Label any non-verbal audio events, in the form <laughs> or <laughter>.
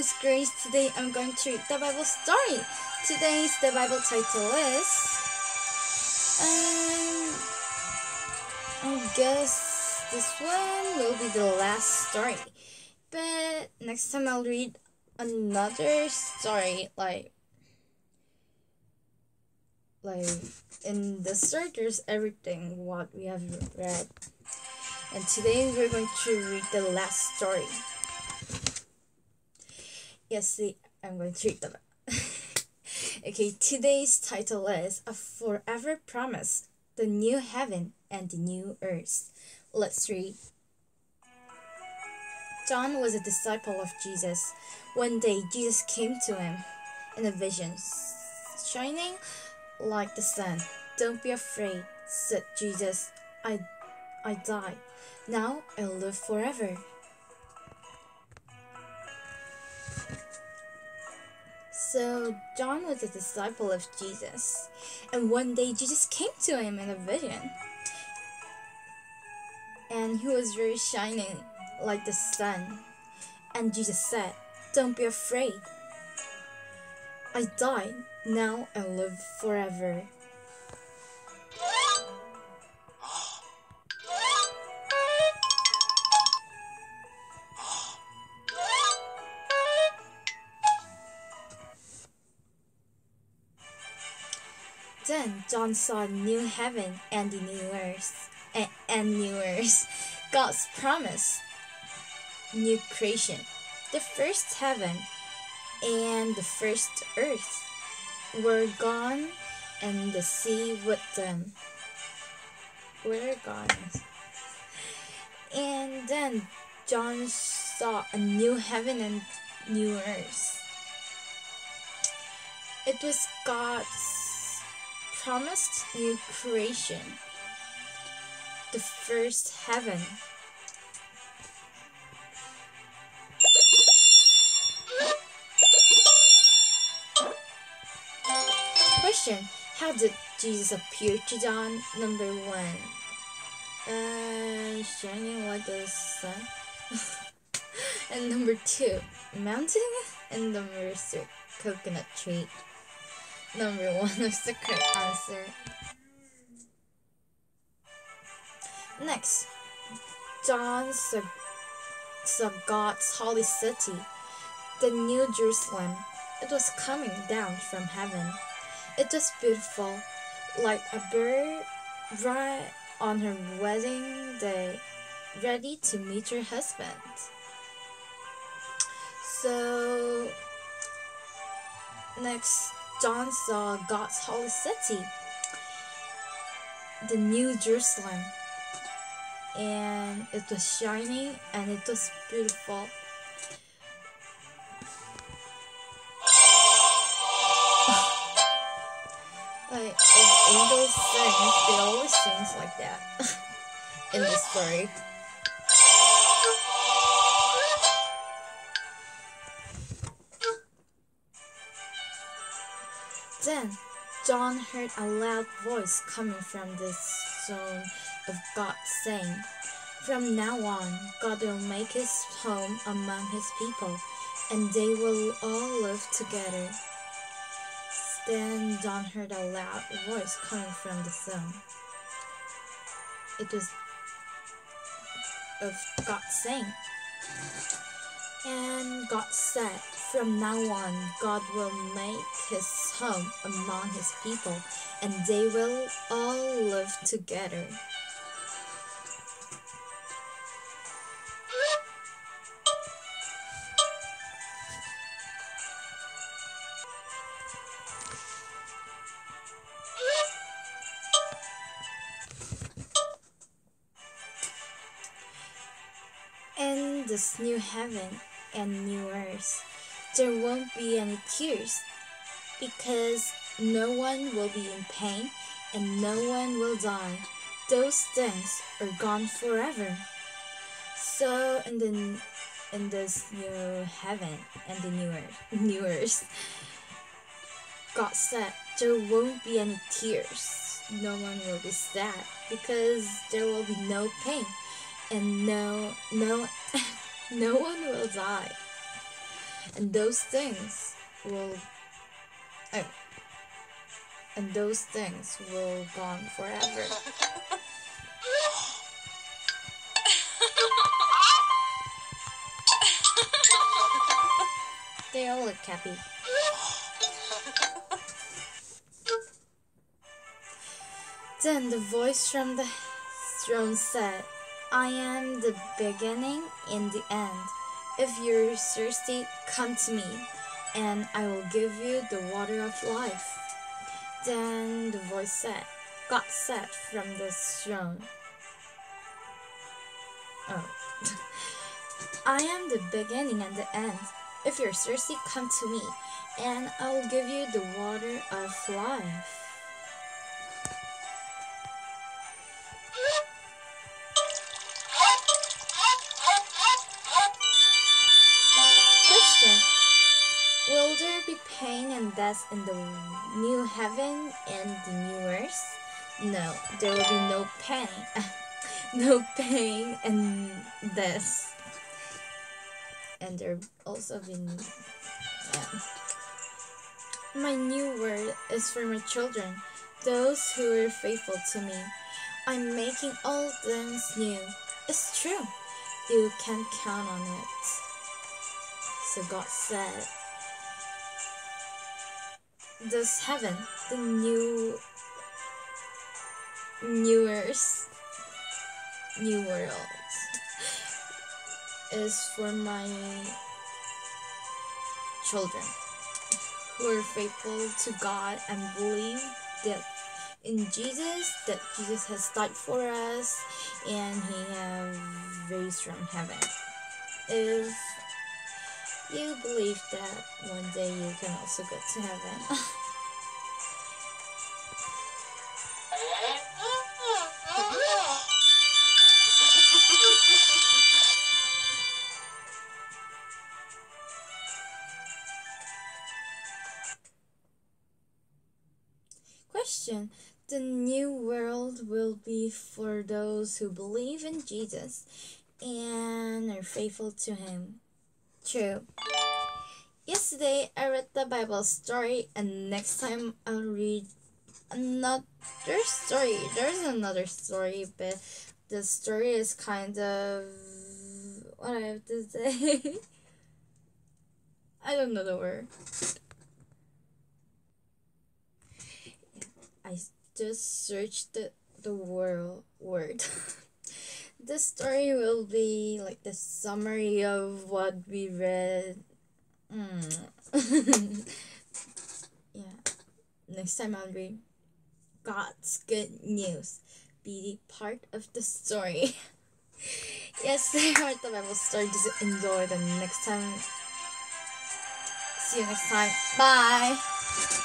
Grace. Today I'm going to read the Bible story. Today's the Bible title is um I guess this one will be the last story. But next time I'll read another story like like in the there's everything what we have read. And today we're going to read the last story. Yes, see, I'm going to read them. <laughs> okay, today's title is A Forever Promise The New Heaven and the New Earth. Let's read. John was a disciple of Jesus. One day, Jesus came to him in a vision, shining like the sun. Don't be afraid, said Jesus. I, I died. Now I live forever. So John was a disciple of Jesus, and one day Jesus came to him in a vision, and he was very shining like the sun. And Jesus said, Don't be afraid. I died, now I live forever. Then John saw new heaven and a new earth, and, and new earth, <laughs> God's promise, new creation. The first heaven and the first earth were gone, and the sea with them were gone. And then John saw a new heaven and new earth. It was God's promised new creation, the first heaven. Question How did Jesus appear to John? Number one, uh, shining like the sun. <laughs> and number two, mountain. And number three, coconut tree. Number one is the correct answer. Next, John saw God's holy city, the New Jerusalem. It was coming down from heaven. It was beautiful, like a bird right on her wedding day, ready to meet her husband. So, next, John saw uh, God's holy city, the New Jerusalem, and it was shining and it was beautiful. <laughs> like if angels sing, they always sings like that <laughs> in the story. Then John heard a loud voice coming from the throne of God saying, From now on, God will make his home among his people, and they will all live together. Then John heard a loud voice coming from the throne. It was of God saying, and God said, From now on, God will make his home among his people, and they will all live together. In this new heaven and new earth, there won't be any tears because no one will be in pain and no one will die. Those things are gone forever. So in the in this new heaven and the new earth, <laughs> new earth, God said there won't be any tears. No one will be sad because there will be no pain and no no <laughs> no one will die and those things will oh, and those things will gone forever. they all look happy. then the voice from the throne said, I am the beginning and the end. If you're thirsty, come to me, and I will give you the water of life. Then the voice said, God said from the throne, Oh, <laughs> I am the beginning and the end. If you're thirsty, come to me, and I will give you the water of life. Be pain and death in the new heaven and the new earth? No, there will be no pain, <laughs> no pain and death. And there also been. Yeah. My new word is for my children, those who are faithful to me. I'm making all things new. It's true. You can count on it. So God said this heaven, the new new earth, new world is for my children who are faithful to God and believe that in Jesus that Jesus has died for us and he has raised from heaven. If you believe that one day you can also go to heaven. <laughs> Question The new world will be for those who believe in Jesus and are faithful to Him. True. Yesterday I read the Bible story, and next time I'll read another story. There's another story, but the story is kind of what I have to say. <laughs> I don't know the word. I just searched the the world word. <laughs> the story will be like the summary of what we read. Mm. <laughs> yeah. Next time I'll read God's good news. Be part of the story. <laughs> yes, <laughs> I heard the Bible story. Just enjoy the next time. See you next time. Bye.